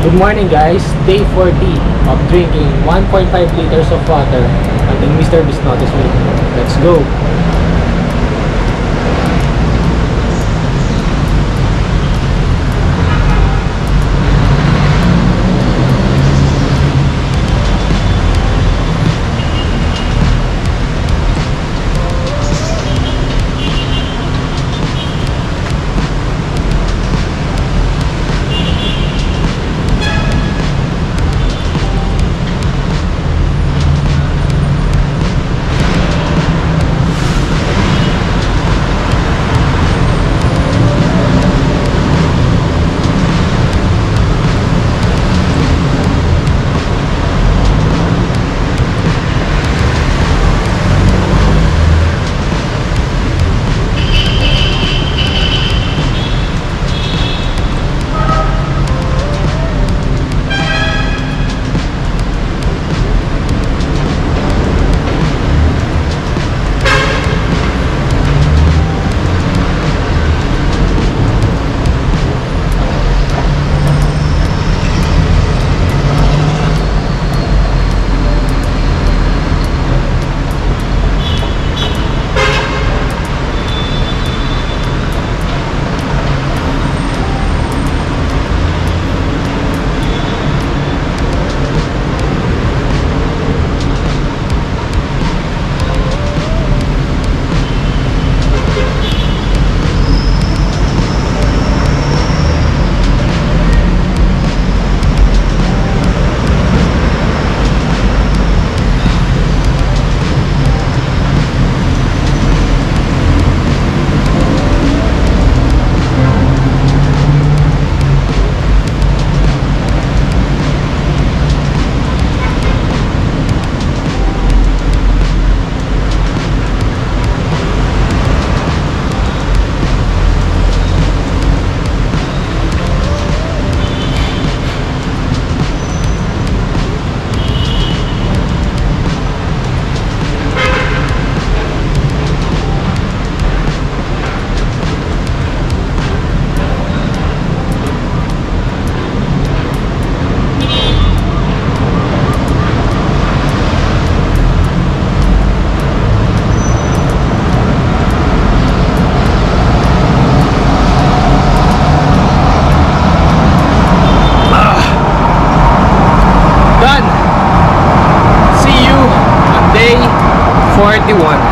Good morning guys, day 40 of drinking 1.5 liters of water until Mr. Beast notice me. Let's go! 51.